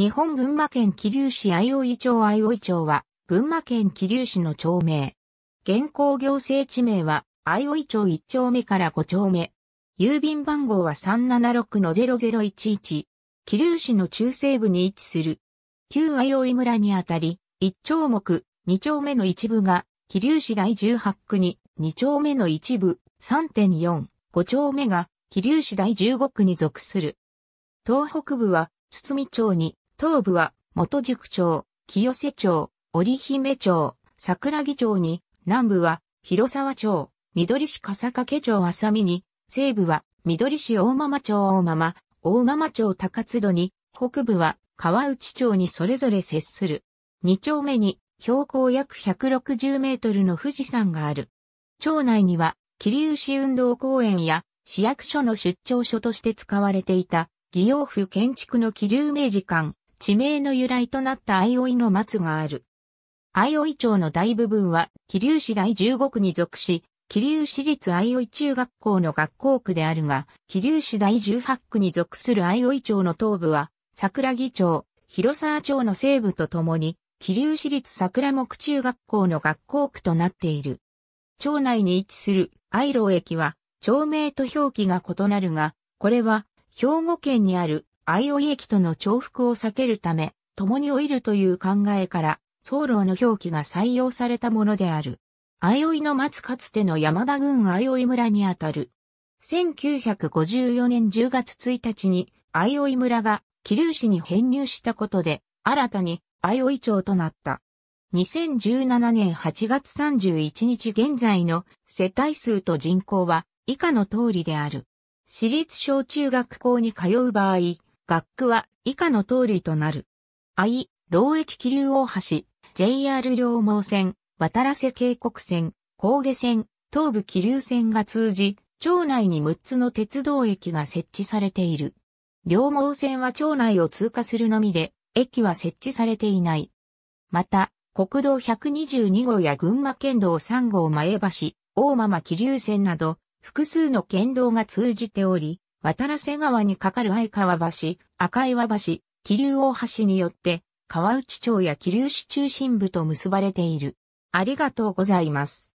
日本群馬県桐生市相生町相生町は、群馬県桐生市の町名。現行行政地名は、相生町1丁目から5丁目。郵便番号は376-0011。桐生市の中西部に位置する。旧相生村にあたり、1丁目、2丁目の一部が、桐生市第18区に、2丁目の一部、3.4、5丁目が、桐生市第15区に属する。東北部は、堤町に、東部は、元宿町、清瀬町、織姫町、桜木町に、南部は、広沢町、緑市笠掛町浅見に、西部は、緑市大間町大間大間町高津戸に、北部は、川内町にそれぞれ接する。二丁目に、標高約160メートルの富士山がある。町内には、桐生市運動公園や、市役所の出張所として使われていた、義洋府建築の桐生明治館、地名の由来となった相生の松がある。相生町の大部分は、桐生市第15区に属し、桐生市立相生中学校の学校区であるが、桐生市第18区に属する相生町の東部は、桜木町、広沢町の西部とともに、桐生市立桜木中学校の学校区となっている。町内に位置する愛老駅は、町名と表記が異なるが、これは、兵庫県にある相生駅との重複を避けるため、共に老いるという考えから、走路の表記が採用されたものである。相生の松かつての山田郡相生村にあたる。1954年10月1日に相生村が桐生市に編入したことで、新たに相生町となった。2017年8月31日現在の世帯数と人口は以下の通りである。私立小中学校に通う場合、学区は以下の通りとなる。愛、老駅気流大橋、JR 両毛線、渡良瀬渓谷線、高下線、東部気流線が通じ、町内に6つの鉄道駅が設置されている。両毛線は町内を通過するのみで、駅は設置されていない。また、国道122号や群馬県道3号前橋、大間気流線など、複数の県道が通じており、渡良瀬川に架かる相川橋、赤岩橋、桐生大橋によって、川内町や桐生市中心部と結ばれている。ありがとうございます。